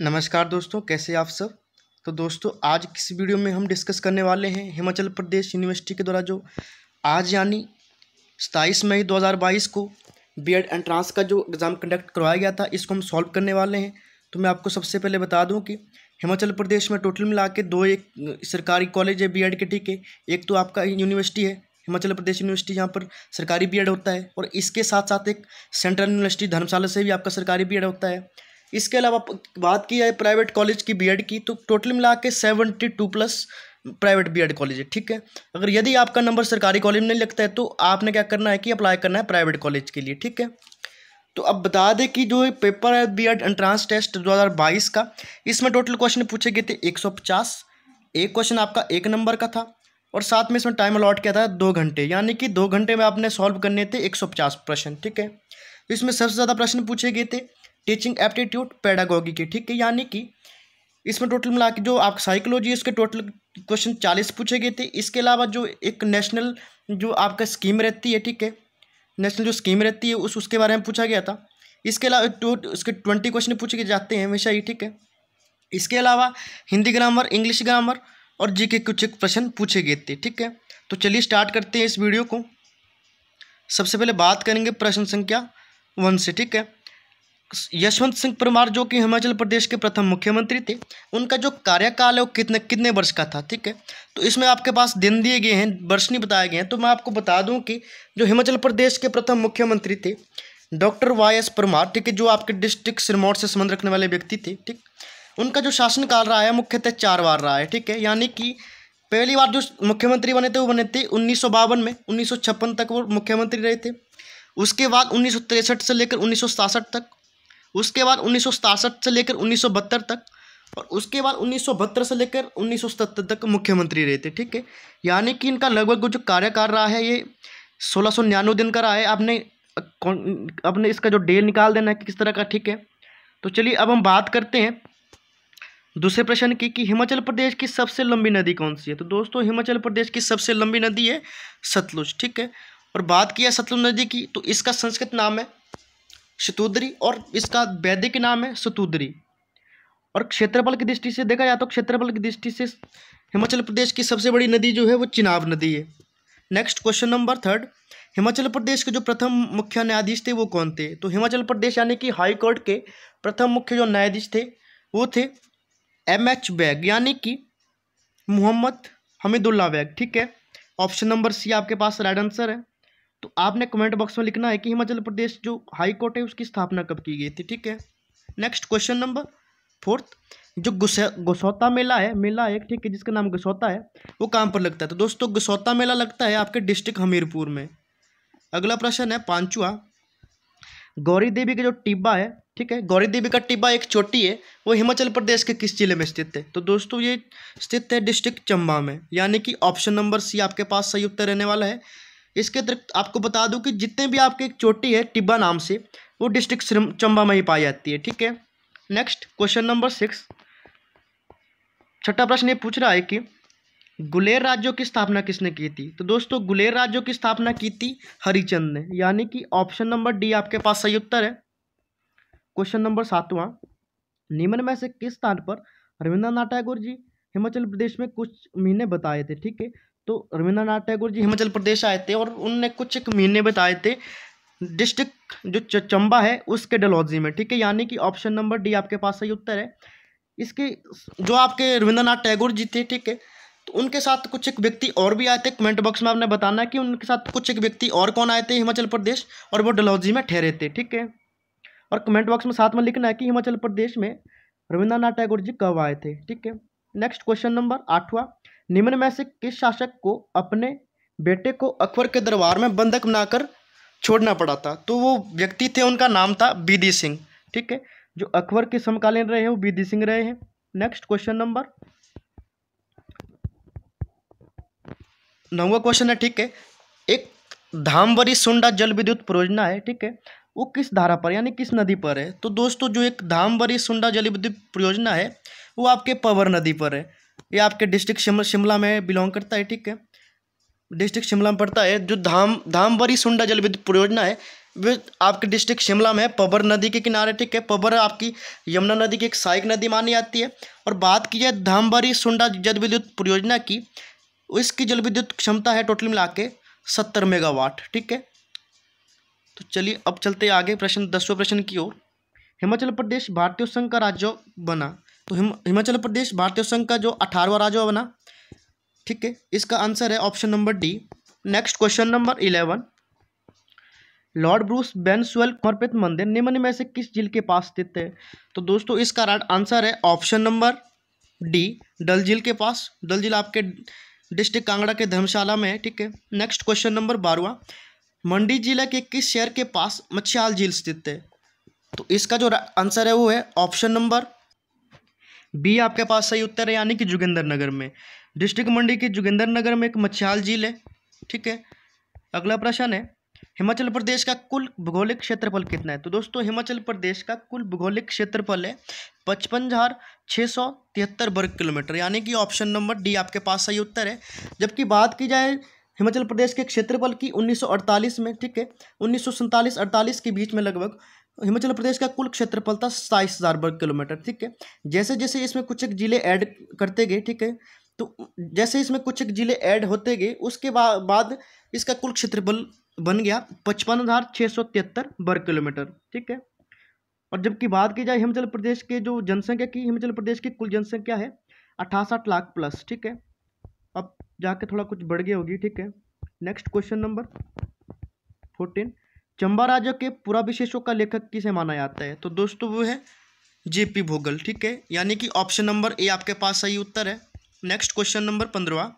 नमस्कार दोस्तों, कैसे आप सब? तो दोस्तों, आज किस वीडियो में हम डिस्कस करने वाले हैं हिमाचल प्रदेश यूनिवर्सिटी के द्वारा जो आज यानी सताईस मई 2022 को बीएड एंट्रांस का जो एग्ज़ाम कंडक्ट करवाया गया था, इसको हम सॉल्व करने वाले हैं। तो मैं आपको सबसे पहले बता दूँ कि हिमाचल प्रदेश में टोटल मिला के दो एक सरकारी कॉलेज है बी के, ठीक है? एक तो आपका यूनिवर्सिटी है, हिमाचल प्रदेश यूनिवर्सिटी यहाँ पर सरकारी बी होता है, और इसके साथ साथ एक सेंट्रल यूनिवर्सिटी धर्मशाला से भी आपका सरकारी बी होता है। इसके अलावा बात की जाए प्राइवेट कॉलेज की बीएड की तो टोटल मिला के seventy two plus private BEd college है, ठीक है? अगर यदि आपका नंबर सरकारी कॉलेज में नहीं लगता है तो आपने क्या करना है कि अप्लाई करना है प्राइवेट कॉलेज के लिए, ठीक है? तो अब बता दें कि जो पेपर है बी एड एंट्रांस टेस्ट 2022 का, इसमें टोटल क्वेश्चन पूछे गए थे 150 एक क्वेश्चन आपका एक नंबर का था, और साथ में इसमें टाइम अलॉट किया था दो घंटे, यानी कि दो घंटे में आपने सॉल्व करने थे 150 प्रश्न, ठीक है? इसमें सबसे ज़्यादा प्रश्न पूछे गए थे टीचिंग एप्टीट्यूड पैडागोगी के, ठीक है? यानी कि इसमें टोटल मिला के जो आप साइकोलॉजी उसके टोटल क्वेश्चन चालीस पूछे गए थे। इसके अलावा जो एक नेशनल जो आपका स्कीम रहती है, ठीक है? नेशनल जो स्कीम रहती है, उस, उसके बारे में पूछा गया था। इसके अलावा टू इसके ट्वेंटी क्वेश्चन पूछे जाते हैं हमेशा ही, ठीक है? इसके अलावा हिंदी ग्रामर इंग्लिश ग्रामर और जी के कुछ प्रश्न पूछे गए थे, ठीक है? तो चलिए स्टार्ट करते हैं इस वीडियो को। सबसे पहले बात करेंगे प्रश्न संख्या वन से, ठीक है? यशवंत सिंह परमार, जो कि हिमाचल प्रदेश के प्रथम मुख्यमंत्री थे, उनका जो कार्यकाल है वो कितने कितने वर्ष का था, ठीक है? तो इसमें आपके पास दिन दिए गए हैं, वर्ष नहीं बताए गए हैं तो मैं आपको बता दूँ कि जो हिमाचल प्रदेश के प्रथम मुख्यमंत्री थे, डॉक्टर वाई एस परमार, ठीक है, जो आपके डिस्ट्रिक्ट सिरमौर से संबंध रखने वाले व्यक्ति थे, ठीक? उनका जो शासनकाल रहा है मुख्यतः चार बार रहा है, ठीक है? यानी कि पहली बार जो मुख्यमंत्री बने थे, वो बने थे उन्नीस सौ बावन में, उन्नीस सौ छप्पन तक वो मुख्यमंत्री रहे थे। उसके बाद उन्नीस से लेकर उन्नीस तक उसके बाद उन्नीस से लेकर उन्नीस सौ बहत्तर तक और उसके बाद उन्नीस सौ बहत्तर से लेकर उन्नीस तक मुख्यमंत्री रहे थे, ठीक है? यानी कि इनका लगभग जो कार्यकाल रहा है, ये सोलह सौ निन्यानवे दिन का रहा है। आपने अपने इसका जो डे निकाल देना है कि किस तरह का, ठीक है? तो चलिए, अब हम बात करते हैं दूसरे प्रश्न की कि हिमाचल प्रदेश की सबसे लंबी नदी कौन सी है? तो दोस्तों, हिमाचल प्रदेश की सबसे लंबी नदी है सतलुज, ठीक है? और बात किया सतलुज नदी की तो इसका संस्कृत नाम है शतुद्री और इसका वैदिक नाम है सतुद्री और क्षेत्रफल की दृष्टि से देखा जाए तो क्षेत्रफल की दृष्टि से हिमाचल प्रदेश की सबसे बड़ी नदी जो है वो चिनाब नदी है। Next question number third Himachal Pradesh के जो प्रथम मुख्य न्यायाधीश थे वो कौन थे? तो हिमाचल प्रदेश यानी कि हाई कोर्ट के प्रथम मुख्य जो न्यायाधीश थे वो थे एम एच बैग, यानी कि मोहम्मद हमीदुल्ला बैग, ठीक है? ऑप्शन नंबर सी आपके पास राइट आंसर है। तो आपने कमेंट बॉक्स में लिखना है कि हिमाचल प्रदेश जो हाई कोर्ट है, उसकी स्थापना कब की गई थी, ठीक है? नेक्स्ट क्वेश्चन नंबर फोर्थ जो गसौता मेला है, मेला एक, ठीक है, जिसका नाम गसौता है, वो कहाँ पर लगता है? तो दोस्तों, गसौता मेला लगता है आपके डिस्ट्रिक्ट हमीरपुर में। अगला प्रश्न है, पांचवा। गौरी देवी का जो टिब्बा है, ठीक है, गौरी देवी का टिब्बा एक चोटी है, वो हिमाचल प्रदेश के किस ज़िले में स्थित है? तो दोस्तों, ये स्थित है डिस्ट्रिक्ट चंबा में, यानी कि ऑप्शन नंबर सी आपके पास सही उत्तर रहने वाला है। इसके अतिरिक्त आपको बता दूँ कि जितने भी आपके एक चोटी है, टिब्बा नाम से, वो डिस्ट्रिक्ट चंबा में ही पाई जाती है, ठीक है? नेक्स्ट क्वेश्चन नंबर सिक्स छठा प्रश्न ये पूछ रहा है कि गुलेर राज्यों की स्थापना किसने की थी? तो दोस्तों, गुलेर राज्यों की स्थापना की थी हरिचंद ने। यानी कि ऑप्शन नंबर डी आपके पास सही उत्तर है। क्वेश्चन नंबर सातवां. निम्न में से किस स्थान पर रविंद्रनाथ टैगोर जी हिमाचल प्रदेश में कुछ महीने बताए थे, ठीक है? तो रविंद्रनाथ टैगोर जी हिमाचल प्रदेश आए थे और उनने कुछ एक महीने बताए थे। डिस्ट्रिक्ट जो चंबा है, उसके डलहौजी में, ठीक है? यानी कि ऑप्शन नंबर डी आपके पास सही उत्तर है। इसके जो आपके रविंद्रनाथ टैगोर जी थे, ठीक है? तो उनके साथ कुछ एक व्यक्ति और भी आए थे। कमेंट बॉक्स में आपने बताना कि उनके साथ कुछ एक व्यक्ति और कौन आए थे हिमाचल प्रदेश और वो डलहौजी में ठहरे थे, ठीक है? और कमेंट बॉक्स में साथ में लिखना है कि हिमाचल प्रदेश में रविंद्रनाथ टैगोर जी कब आए थे, ठीक है? नेक्स्ट क्वेश्चन नंबर आठवां। निम्न में से किस शासक को अपने बेटे को अकबर के दरबार में बंधक बनाकर छोड़ना पड़ा था? तो वो व्यक्ति थे, उनका नाम था बीदी सिंह। ठीक है? जो अकबर के समकालीन रहे हैं, वो बीदी सिंह रहे हैं। नेक्स्ट क्वेश्चन नंबर नौवा क्वेश्चन है, ठीक है? एक धामवरी सुंडा जल विद्युत परियोजना है, ठीक है? वो किस धारा पर यानी किस नदी पर है? तो दोस्तों, जो एक धामवरी सुंडा जल विद्युत परियोजना है, वो आपके पवर नदी पर है। ये आपके डिस्ट्रिक्ट शिमला शिमला में बिलोंग करता है, ठीक है? डिस्ट्रिक्ट शिमला में पड़ता है, जो धाम, धामवरी सुंडा जल विद्युत परियोजना है, वे आपके डिस्ट्रिक्ट शिमला में पबर नदी के किनारे, ठीक है? पबर आपकी यमुना नदी की एक सहायक नदी मानी जाती है, और बात की जाए धामबारी सुंडा जल विद्युत परियोजना की, इसकी जल विद्युत क्षमता है टोटल मिला के सत्तर मेगावाट, ठीक है? तो चलिए, अब चलते आगे प्रश्न, दसवें प्रश्न की ओर। हिमाचल प्रदेश, भारतीय संघ का राज्य बना। तो हिम, हिमाचल प्रदेश भारतीय संघ का जो अठारहवा राज्य बना ठीक है, इसका आंसर है option number D next question number eleven Lord Bruce बेंसवेल समर्पित मंदिर निम्न में से किस झील के पास स्थित है? तो दोस्तों, इसका राइट आंसर है ऑप्शन नंबर डी डल झील के पास। डल झील आपके डिस्ट्रिक्ट कांगड़ा के धर्मशाला में है, ठीक है। नेक्स्ट क्वेश्चन नंबर बारहवा. मंडी जिला के किस शहर के पास मच्छियाल झील स्थित है? तो इसका जो आंसर है वो है ऑप्शन नंबर बी, आपके पास सही उत्तर है, यानी कि जोगिंदर नगर में। डिस्ट्रिक्ट मंडी के जोगिंदर नगर में एक मच्छियाल झील है, ठीक है? अगला प्रश्न है, हिमाचल प्रदेश का कुल भौगोलिक क्षेत्रफल कितना है? तो दोस्तों, हिमाचल प्रदेश का कुल भौगोलिक क्षेत्रफल है पचपन हज़ार छः सौ तिहत्तर वर्ग किलोमीटर। यानी कि ऑप्शन नंबर डी, आपके पास सही उत्तर है। जबकि बात की जाए हिमाचल प्रदेश के क्षेत्रफल की 1948 में, ठीक है? उन्नीस सौ अड़तालीस के बीच में लगभग हिमाचल प्रदेश का कुल क्षेत्रफल था सताईस हज़ार वर्ग किलोमीटर ठीक है? जैसे जैसे इसमें कुछ एक ज़िले ऐड करते गए ठीक है? तो जैसे इसमें कुछ एक ज़िले ऐड होते गए उसके बा, बाद इसका कुल क्षेत्रफल बन गया पचपन हज़ार छः सौ तिहत्तर वर्ग किलोमीटर ठीक है? और जबकि बात की जाए हिमाचल प्रदेश के जो जनसंख्या की हिमाचल प्रदेश की कुल जनसंख्या है अठासठ लाख प्लस ठीक है? अब जाके थोड़ा कुछ बढ़ गया होगी ठीक है? Next question number fourteen. Chamba राजा के पूरा विशेषों का लेखक किसे माना जाता है? तो दोस्तों वो है जेपी भोगल, ठीक है? यानी कि ऑप्शन नंबर ए आपके पास सही उत्तर है। नेक्स्ट क्वेश्चन नंबर पंद्रवा।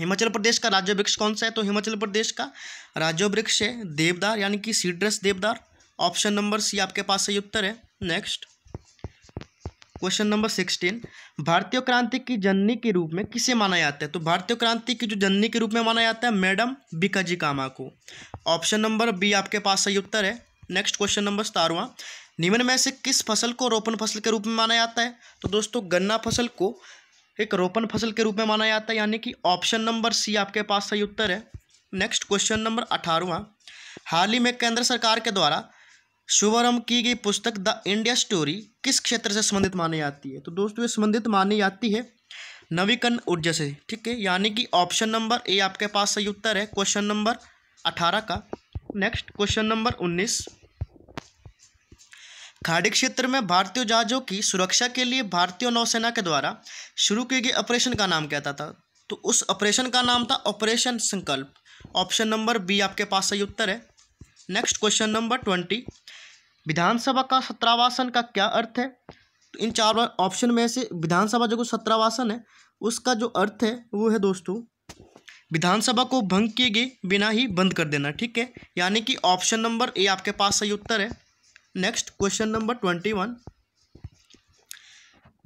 हिमाचल प्रदेश का राज्य वृक्ष कौन सा है? तो हिमाचल प्रदेश का राज्य वृक्ष है देवदार, यानी कि सीड्रस देवदार। ऑप्शन नंबर सी आपके पास सही उत्तर है। नेक्स्ट क्वेश्चन नंबर सिक्सटीन, भारतीय क्रांति की जननी के रूप में किसे माना जाता है? तो भारतीय क्रांति की जो जननी के रूप में माना जाता है, मैडम बिकाजी कामा को ऑप्शन नंबर बी आपके पास सही उत्तर है। नेक्स्ट क्वेश्चन नंबर सतारवा निम्न में से किस फ़सल को रोपण फ़सल के रूप में माना जाता है? तो दोस्तों, गन्ना फ़सल को एक रोपण फ़सल के रूप में माना जाता है, यानी कि ऑप्शन नंबर सी आपके पास सही उत्तर है। नेक्स्ट क्वेश्चन नंबर अठारहवा हाल ही में केंद्र सरकार के द्वारा शुभारंभ की गई पुस्तक द इंडिया स्टोरी किस क्षेत्र से संबंधित मानी जाती है? तो दोस्तों, ये संबंधित मानी जाती है नवीकरण ऊर्जा से, ठीक है? यानी कि ऑप्शन नंबर ए आपके पास सही उत्तर है क्वेश्चन नंबर अठारह का। नेक्स्ट क्वेश्चन नंबर उन्नीस। खाड़ी क्षेत्र में भारतीय जहाज़ों की सुरक्षा के लिए भारतीय नौसेना के द्वारा शुरू किए गए ऑपरेशन का नाम क्या था तो उस ऑपरेशन का नाम था ऑपरेशन संकल्प। ऑप्शन नंबर बी आपके पास सही उत्तर है। नेक्स्ट क्वेश्चन नंबर ट्वेंटी विधानसभा का सत्रावासन का क्या अर्थ है? तो इन चार ऑप्शन में से विधानसभा जो सत्रावासन है, उसका जो अर्थ है, वो है दोस्तों, विधानसभा को भंग किए गए बिना ही बंद कर देना, ठीक है? यानी कि ऑप्शन नंबर ए आपके पास सही उत्तर है। Next question number twenty one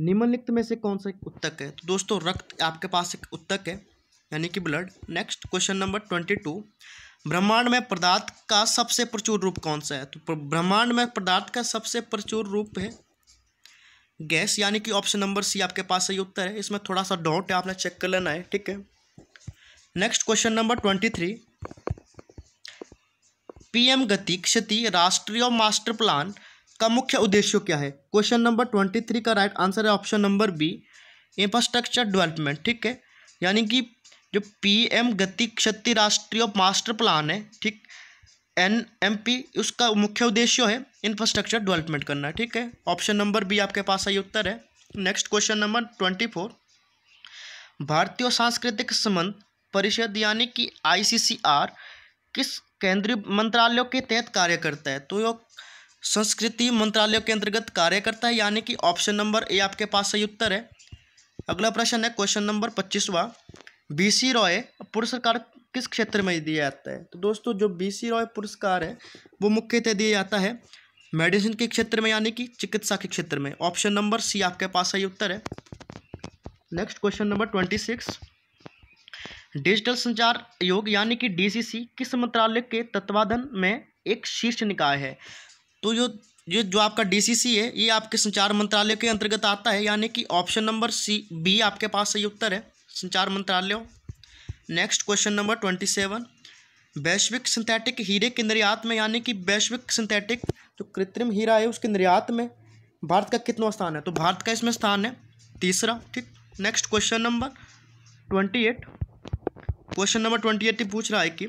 निम्नलिखित में से कौन सा उत्तक है? तो दोस्तों, रक्त आपके पास एक उत्तक है, यानी कि blood next question number twenty two ब्रह्मांड में पदार्थ का सबसे प्रचुर रूप कौन सा है? तो ब्रह्मांड में पदार्थ का सबसे प्रचुर रूप है गैस, यानी कि ऑप्शन नंबर सी आपके पास सही उत्तर है। इसमें थोड़ा सा डाउट है, आपने चेक कर लेना है, ठीक है? Next question number twenty three PM गति क्षति राष्ट्रीय मास्टर प्लान का मुख्य उद्देश्य क्या है? क्वेश्चन नंबर ट्वेंटी थ्री का राइट आंसर है option number B infrastructure development ठीक है? यानी कि जो पीएम गति क्षति राष्ट्रीय मास्टर प्लान है, ठीक? एन एम पी उसका मुख्य उद्देश्य है इंफ्रास्ट्रक्चर डेवलपमेंट करना, ठीक है? ऑप्शन नंबर बी आपके पास सही उत्तर है। Next question number twenty four भारतीय सांस्कृतिक संबंध परिषद यानी कि आईसीसीआर किस केंद्रीय मंत्रालयों के तहत कार्य करता है? तो यह संस्कृति मंत्रालय के अंतर्गत कार्य करता है, यानी कि ऑप्शन नंबर ए आपके पास सही उत्तर है। अगला प्रश्न है क्वेश्चन नंबर पच्चीसवा. बी सी रॉय पुरस्कार किस क्षेत्र में दिया जाता है? तो दोस्तों, जो बी सी रॉय पुरस्कार है, वो मुख्यतः दिया जाता है मेडिसिन के क्षेत्र में, यानी कि चिकित्सा के क्षेत्र में। ऑप्शन नंबर सी आपके पास सही उत्तर है। Next question number twenty six digital संचार योग, यानी कि डीसीसी किस मंत्रालय के तत्वाधान में एक शीर्ष निकाय है? तो जो, ये जो आपका डीसीसी है, ये आपके संचार मंत्रालय के अंतर्गत आता है, यानी कि ऑप्शन नंबर सी बी आपके पास सही उत्तर है। संचार मंत्रालय। Next question number twenty seven वैश्विक सिंथेटिक हीरे के निर्यात में, यानी कि वैश्विक सिंथेटिक जो कृत्रिम हीरा है, उसके निर्यात में भारत का कितना स्थान है? तो भारत का इसमें स्थान है तीसरा, ठीक? Next question number twenty eight question number twenty eight पूछ रहा है कि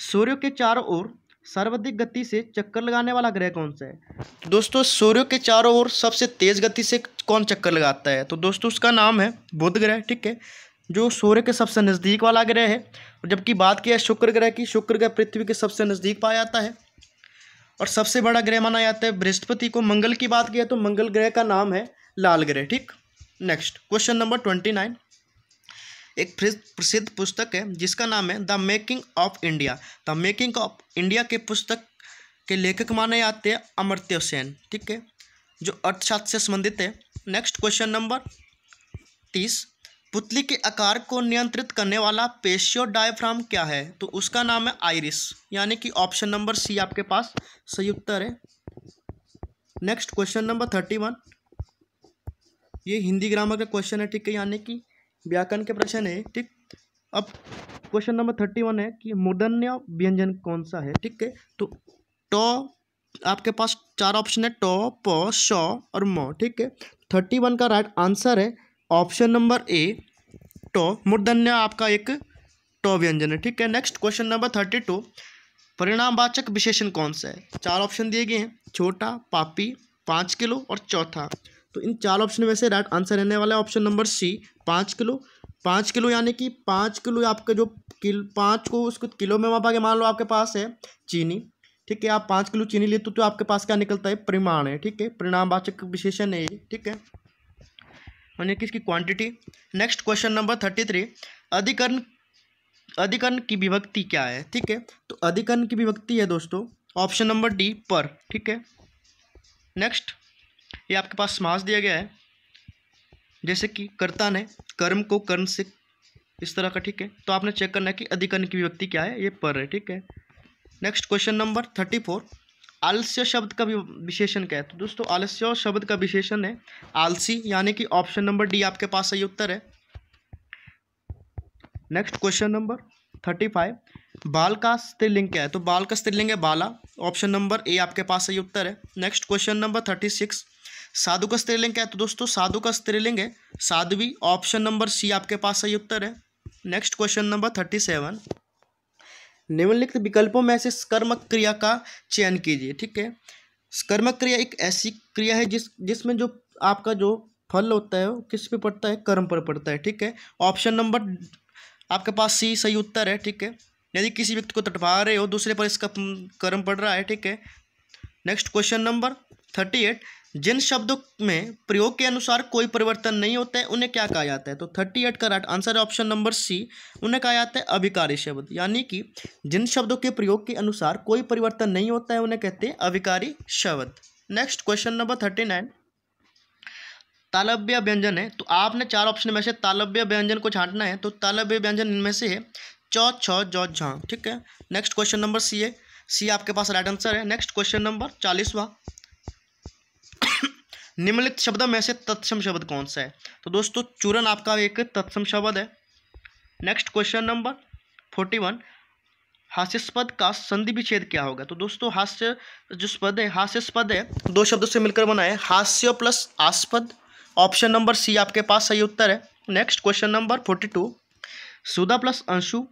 सूर्य के चारों ओर सर्वाधिक गति से चक्कर लगाने वाला ग्रह कौन सा है? दोस्तों, सूर्य के चारों ओर सबसे तेज गति से कौन चक्कर लगाता है? तो दोस्तों, उसका नाम है बुध ग्रह, ठीक है? जो सूर्य के सबसे नज़दीक वाला ग्रह है, जबकि बात किया शुक्र ग्रह की, शुक्र ग्रह पृथ्वी के सबसे नज़दीक पाया जाता है। और सबसे बड़ा ग्रह माना जाता है बृहस्पति को। मंगल की बात किया तो मंगल ग्रह का नाम है लाल ग्रह, ठीक? Next question number twenty nine एक प्रसिद्ध पुस्तक है, जिसका नाम है the making of India. The making of India के पुस्तक के लेखक माने जाते हैं अमर्त्य सेन, ठीक है? जो अर्थशास्त्र से संबंधित है। नेक्स्ट क्वेश्चन नंबर तीस। पुतली के आकार को नियंत्रित करने वाला पेशियो डायफ्राम क्या है? तो उसका नाम है आइरिस यानी कि ऑप्शन नंबर सी आपके पास। सही उत्तर है next question number thirty one. ये हिंदी ग्रामर का क्वेश्चन है, ठीक है? यानी कि व्याकरण के प्रश्न है, ठीक? अब क्वेश्चन नंबर थर्टी वन है कि मूर्धन्य व्यंजन कौन सा है, ठीक है? तो टो, आपके पास चार ऑप्शन है, टो, प, श और म, ठीक है? थर्टी वन का राइट आंसर है ऑप्शन नंबर ए, टो, मूर्धन्य आपका एक टो व्यंजन है, ठीक है? Next question number thirty two परिणामवाचक विशेषण कौन सा है? चार ऑप्शन दिए गए हैं, छोटा, पापी, पाँच किलो और चौथा। तो इन चार ऑप्शन में से राइट आंसर रहने वाला है ऑप्शन नंबर सी पाँच किलो। पाँच किलो यानी कि पाँच किलो आपका जो किल, पाँच को उसको किलो में मापा के मान लो आपके पास है, चीनी। ठीक है, आप पाँच किलो चीनी लेते हो तो आपके पास क्या निकलता है? परिमाण है, ठीक है? परिणामवाचक विशेषण है ठीक है? यानी कि इसकी quantity next question number thirty three अधिकरण अधिकरण की विभक्ति क्या है? ठीक है? तो अधिकरण की विभक्ति है दोस्तों ऑप्शन नंबर डी पर, ठीक है? नेक्स्ट ये आपके पास समास दिया गया है। जैसे कि कर्ता ने कर्म को कर्म से इस तरह का, ठीक है? तो आपने चेक करना है कि अधिकरण की विभक्ति क्या है, ये पर है, ठीक है? Next question number thirty four आलस्य शब्द का भी विशेषण क्या है? तो दोस्तों, आलस्य शब्द का विशेषण है आलसी, यानी कि ऑप्शन नंबर डी आपके पास सही उत्तर है। Next question number thirty five बाल का स्त्रीलिंग क्या है? तो बाल का स्त्रीलिंग है बाला ऑप्शन नंबर ए आपके पास सही उत्तर है। Next question number thirty six साधु का स्त्रीलिंग क्या है? तो दोस्तों, साधु का स्त्रीलिंग है, साध्वी ऑप्शन नंबर सी आपके पास सही उत्तर है। Next question number thirty seven निम्नलिखित विकल्पों में से कर्मक क्रिया का चयन कीजिए, ठीक है? कर्मक क्रिया एक ऐसी क्रिया है जिस, जिसमें जो आपका जो फल होता है वो किस पे पड़ता है? कर्म पर पड़ता है, ठीक है? ऑप्शन नंबर आपके पास सी, सही उत्तर है, ठीक है? यदि किसी व्यक्ति को तटवा रहे हो, दूसरे पर इसका कर्म पड़ रहा है, ठीक है? Next question number thirty eight जिन शब्दों में प्रयोग के अनुसार कोई परिवर्तन नहीं होता है, उन्हें क्या कहा जाता है? तो थर्टी एट का राइट आंसर है ऑप्शन नंबर सी उन्हें कहा जाता है अभिकारी शब्द। यानी कि जिन शब्दों के प्रयोग के अनुसार कोई परिवर्तन नहीं होता है, उन्हें कहते हैं अभिकारी शब्द। Next question number thirty nine तालव्य व्यंजन है। तो आपने चार ऑप्शन में से तालव्य व्यंजन को छांटना है तो तालव्य व्यंजन इनमें से है चौ, छ, जौ, झा, ठीक है? नेक्स्ट क्वेश्चन नंबर सी है। सी आपके पास राइट आंसर है। नेक्स्ट क्वेश्चन नंबर चालीसवा। निम्नलिखित शब्दों में से तत्सम शब्द कौन सा है? तो दोस्तों, चूरन आपका एक तत्सम शब्द है। Next question number forty one हास्यास्पद का संधि विच्छेद क्या होगा? तो दोस्तों, हास्य जो स्पद है, हास्यास्पद है, दो शब्दों से मिलकर बना है। हास्य प्लस आस्पद ऑप्शन नंबर सी आपके पास सही उत्तर है। Next question number forty two सुधा प्लस अंशु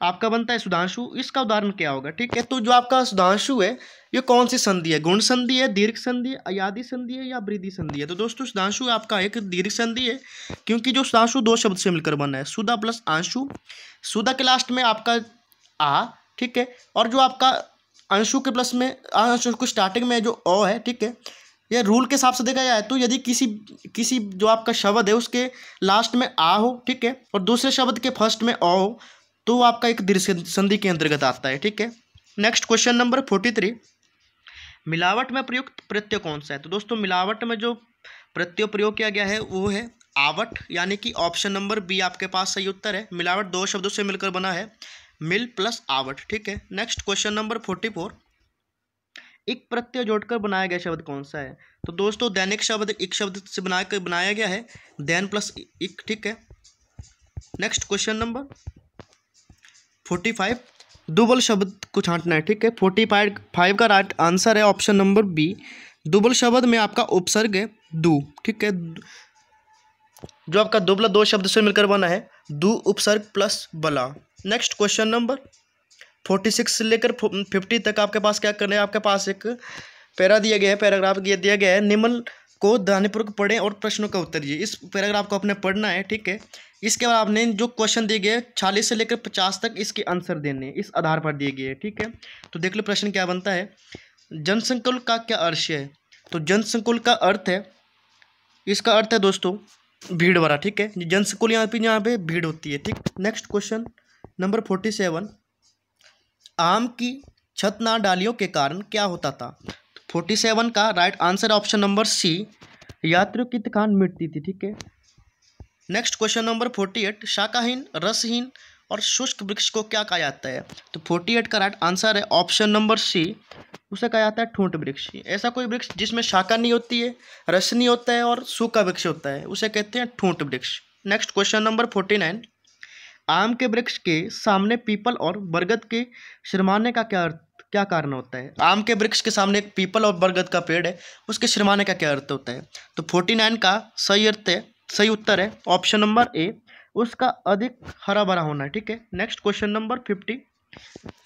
आपका बनता है सुधांशु, इसका उदाहरण क्या होगा? ठीक है तो जो आपका सुधांशु है, ये कौन सी संधि है? गुण संधि है, दीर्घ संधि है, अयादि संधि है या वृद्धि संधि है? तो दोस्तों, सुधांशु आपका एक दीर्घ संधि है, क्योंकि जो सुधांशु दो शब्द से मिलकर बना है, सुधा प्लस आंशु सुधा के लास्ट में आपका आ, ठीक है, और जो आपका अंशु के प्लस में अंशु को स्टार्टिंग में जो ओ है, ठीक है, ये रूल के हिसाब से देखा जाए तो यदि किसी किसी जो आपका शब्द है, उसके लास्ट में आ हो, ठीक है, और दूसरे शब्द के फ़र्स्ट में ओ हो तो वो आपका एक दीर्घ संधि के अंतर्गत आता है, ठीक है? Next question number forty three मिलावट में प्रयुक्त प्रत्यय कौन सा है? तो दोस्तों, मिलावट में जो प्रत्यय प्रयोग किया गया है, वो है आवट, यानी कि ऑप्शन नंबर बी आपके पास सही उत्तर है। मिलावट दो शब्दों से मिलकर बना है। मिल प्लस आवट, ठीक है? Next question number forty four एक प्रत्यय जोड़कर बनाया गया शब्द कौन सा है? तो दोस्तों, दैनिक शब्द एक शब्द से बनाकर बनाया गया है। दैन प्लस एक, ठीक है? Next question number forty five. Dubal शब्द को छांटना है, ठीक है? फोर्टी फाइव फाइव का राइट आंसर है ऑप्शन नंबर बी दुबल शब्द में आपका उपसर्ग है दू, ठीक है? जो आपका दुबला दो शब्द से मिलकर बना है, दू उपसर्ग प्लस बला। Next question number forty six से लेकर फिफ्टी तक आपके पास क्या करना है? आपके पास एक पैरा दिया गया है, पैराग्राफ दिया गया है, निम्न को ध्यानपूर्वक पढ़ें और प्रश्नों का उत्तर दीजिए। इस पैराग्राफ को आपने पढ़ना है, ठीक है? इसके बाद आपने जो क्वेश्चन दिए गए, चालीस से लेकर पचास तक इसके आंसर देने, इस आधार पर दिए गए, ठीक है? तो देख लो प्रश्न क्या बनता है। जनसंकुल का क्या अर्श है? तो जनसंकुल का अर्थ है, इसका अर्थ है दोस्तों, भीड़ वाला, ठीक है? जनसंकुल यहाँ पे यहाँ पे भीड़ होती है, ठीक? Next question number forty seven आम की छत ना डालियों के कारण क्या होता था? फोर्टी सेवन का right answer option number C यात्रियों की थकान मिटती थी, ठीक है? Next question number forty eight शाकाहीन, रसहीन और शुष्क वृक्ष को क्या कहा जाता है? तो फोर्टी एट का राइट आंसर है ऑप्शन नंबर सी उसे कहा जाता है ठूंठ वृक्ष। ऐसा कोई वृक्ष जिसमें शाखा नहीं होती है, रस नहीं होता है और सूखा वृक्ष होता है, उसे कहते हैं ठूंठ वृक्ष। Next question number forty nine आम के वृक्ष के सामने पीपल और बरगद के शर्माने का क्या अर्थ क्या कारण होता है? आम के वृक्ष के सामने एक पीपल और बरगद का पेड़ है, उसके शर्माने का क्या अर्थ होता है? तो फोर्टी नाइन का सही अर्थ है, सही उत्तर है, ऑप्शन नंबर ए, उसका अधिक हरा भरा होना है, ठीक है? Next question number fifty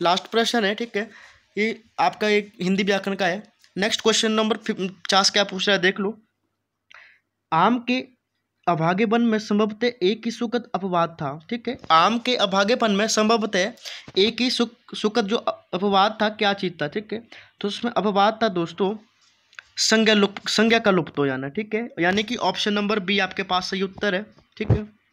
last प्रश्न है, ठीक है? ये आपका एक हिंदी व्याकरण का है। नेक्स्ट क्वेश्चन नंबर पचास क्या पूछ रहा है, देख लो। आम के अभागेपन में संभवतः एक ही सुखद अपवाद था, ठीक है? आम के अभागेपन में संभवतः एक ही सुख, सुखद जो अपवाद था, क्या चीज़ था, ठीक है? तो उसमें अपवाद था दोस्तों संज्ञा लुप्त संज्ञा का लुप्त हो जाना, ठीक है? यानी कि ऑप्शन नंबर बी आपके पास सही उत्तर है, ठीक है?